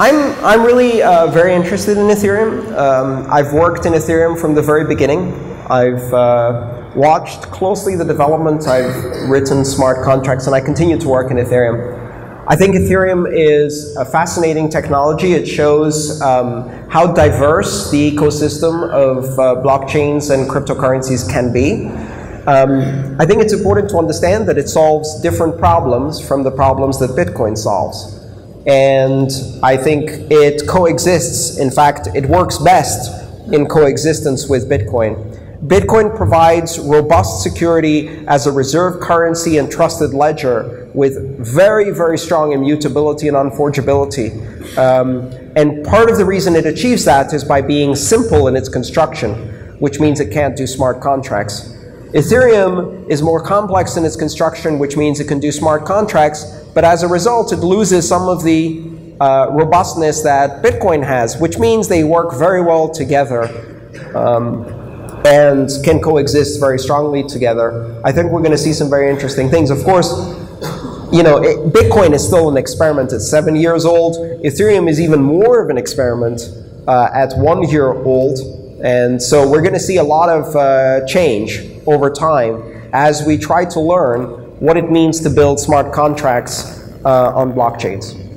I'm, I'm really uh, very interested in Ethereum. Um, I've worked in Ethereum from the very beginning. I've uh, watched closely the development. I've written smart contracts, and I continue to work in Ethereum. I think Ethereum is a fascinating technology. It shows um, how diverse the ecosystem of uh, blockchains and cryptocurrencies can be. Um, I think it's important to understand that it solves different problems from the problems that Bitcoin solves. And I think it coexists. In fact, it works best in coexistence with Bitcoin. Bitcoin provides robust security as a reserve currency and trusted ledger with very, very strong immutability and unforgeability. Um, and part of the reason it achieves that is by being simple in its construction, which means it can't do smart contracts. Ethereum is more complex in its construction, which means it can do smart contracts, but as a result, it loses some of the uh, robustness that Bitcoin has, which means they work very well together um, and can coexist very strongly together. I think we're going to see some very interesting things. Of course, you know, it, Bitcoin is still an experiment. It's seven years old. Ethereum is even more of an experiment uh, at one year old. And so we're going to see a lot of uh, change over time as we try to learn what it means to build smart contracts uh, on blockchains.